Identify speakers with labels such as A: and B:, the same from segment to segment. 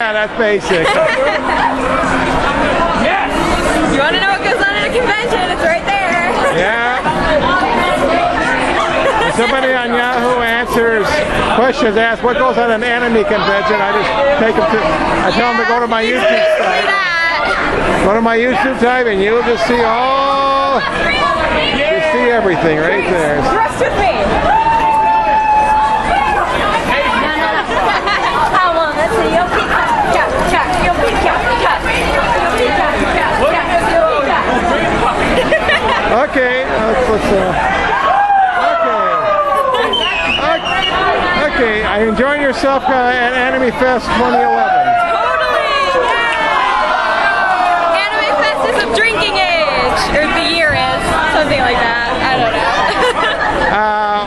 A: Yeah, that's basic. yes!
B: You want to know what goes on at a convention? It's right there.
A: Yeah. Somebody on Yahoo answers questions, ask what goes on an anime convention. I just take them to, I tell them to go to my
B: It's
A: YouTube
B: basically
A: site.
B: that.
A: Go to my YouTube site and you'll just see all, you see everything right there.
B: Rest with me.
C: How long? Let's see. You'll be cut, cut, you'll be cut, cut. You'll be cut, cut, cut, you'll be cut.
A: Okay, let's, let's uh, okay. Okay, you enjoying yourself uh, at Anime Fest 2011?
B: Totally. Anime Fest is of drinking age, or the year is, something like that. I don't know.
A: Uh,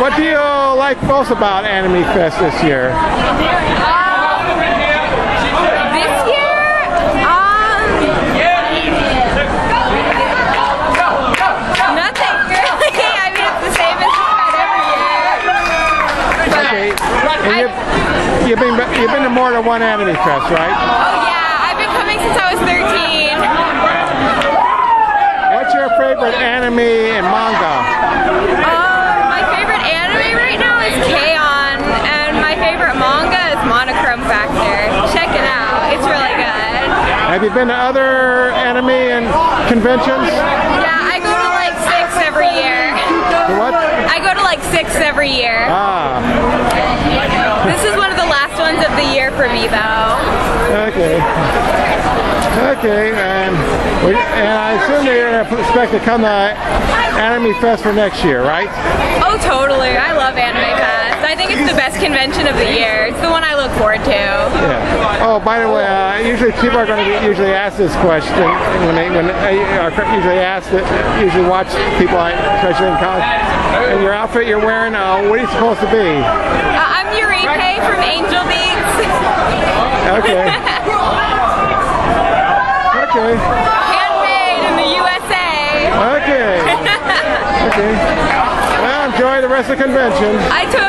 A: what do you like most about Anime Fest this year?
B: this year, um, nothing really. I mean, it's the same as just about every year. But,
A: Okay, and you've, you've been you've been to more than one Anime Fest, right?
B: oh yeah, I've been coming since I was 13.
A: What's your favorite anime and manga?
B: Um, my favorite anime right now is K-On! and my favorite manga is Monochrome Factor. Check it out, it's really good.
A: Have you been to other anime and conventions?
B: Yeah, I go to like six every year.
A: What?
B: I go to like six every year.
A: Ah,
B: This is one of the last ones of the year for me though.
A: okay. Okay, and, we, and I assume that you're expect to come to Anime Fest for next year, right?
B: Oh, totally. I love Anime Fest. I think it's the best convention of the year. It's the one I look forward to.
A: Yeah. Oh, by the way, uh, usually people are going to be usually asked this question when they when are usually asked it. Usually watch people, like, especially in college. And your outfit you're wearing, uh, what are you supposed to be?
B: Uh, I'm Eureka from Angel Beats.
A: Okay. Okay.
B: Handmade in the USA.
A: Okay. Okay. Well, enjoy the rest of the convention.
B: I totally